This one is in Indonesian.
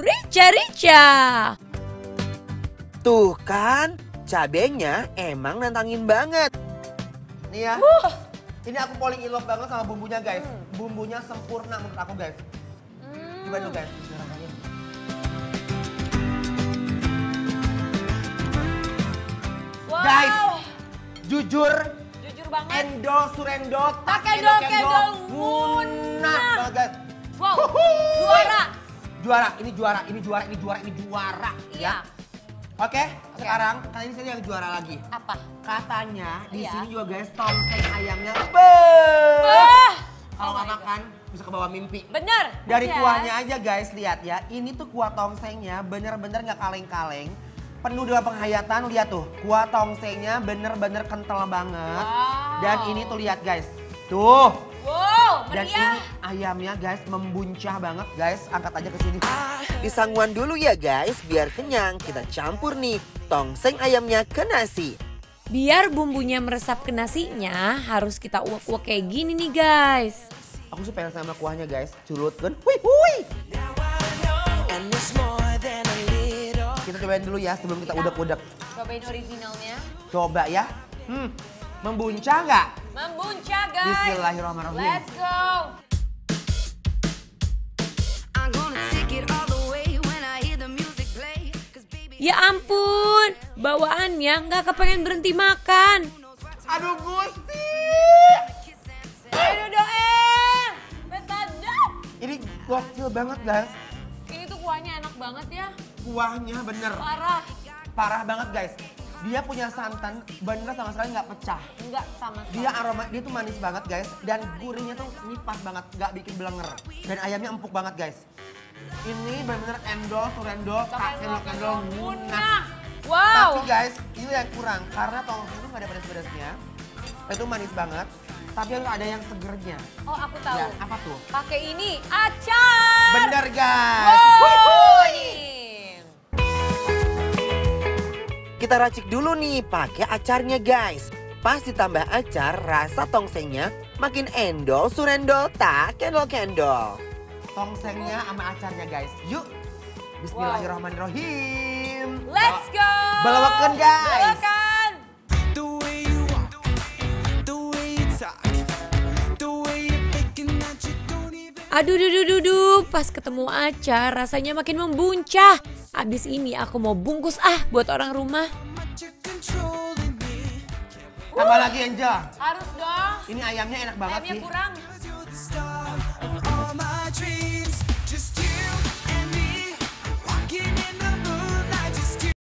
rica-rica. Tuh kan, cabenya emang nantangin banget. Nih ya. Ini aku paling in love banget sama bumbunya guys. Bumbunya sempurna menurut aku guys. Coba dulu guys. Bismillahirrahmanirrahim. Wow. Guys. Jujur, Jujur banget. endol surendol, tak Takedol, kendol, Juara, ini juara, ini juara, ini juara, ini juara. Iya. Oke, sekarang kali ini saya yang juara lagi. Apa? Katanya di Iya. sini juga guys tongseng ayamnya. Beuh. Kalau Oh nggak makan bisa ke bawah mimpi. Bener. Dari Yes. kuahnya aja guys, lihat ya. Ini tuh kuah tongsengnya bener-bener nggak kaleng-kaleng. Penuh dengan penghayatan, lihat tuh. Kuah tongsengnya bener-bener kental banget. Wow. Dan ini tuh lihat guys. Tuh. Dan meriah. ini ayamnya guys membuncah banget guys. Angkat aja ke sini. Disangguan dulu ya guys, biar kenyang. Kita campur nih tongseng ayamnya ke nasi. Biar bumbunya meresap ke nasinya, harus kita uak-uak kayak gini nih guys. Aku pengen sama kuahnya guys. Culut kan. Hui hui. Kita cobain dulu ya sebelum kita udek-udek. Cobain originalnya. Coba ya. Hmm. Membuncah nggak? Membuncah guys. Bismillahirrahmanirrahim. Let's go. I'm gonna take it all the way when I hear the music play. 'Cause baby, Ya ampun, bawaannya nggak kepengen berhenti makan. Aduh Gusti. Aduh doeng, Betadap. Ini gokil banget guys. Ini tuh kuahnya enak banget ya, Kuahnya bener. parah. Parah banget guys. Dia punya santan bener sama sekali nggak pecah. Enggak sama sekali. Dia aroma, dia tuh manis banget guys. Dan gurihnya tuh nipas banget, nggak bikin belenger. Dan ayamnya empuk banget guys. Ini bener-bener endol, surendol, tak kendol, kendol, munah. Wow. Tapi guys, ini yang kurang. Karena tongseng itu nggak ada pedas-pedasnya. Itu manis banget. Tapi harus ada yang segernya. Oh aku tahu. Ya, apa tuh? Pakai ini acar. Bener guys. Wow. Kita racik dulu nih pakai acarnya guys. Pas ditambah acar, rasa tongsengnya makin endol, surendol, tak kendol-kendol. Tongsengnya sama acarnya guys. Yuk. Bismillahirrahmanirrahim. Let's go. Balawakan, guys. Balawakan. The way you walk, the way you talk, the way you're thinking that you don't even. Aduh, duh, duh, duh, duh. Pas ketemu acar, rasanya makin membuncah. Abis ini aku mau bungkus ah buat orang rumah. Tambah lagi Angel. Harus dong. Ini ayamnya enak banget Ayamnya sih. kurang.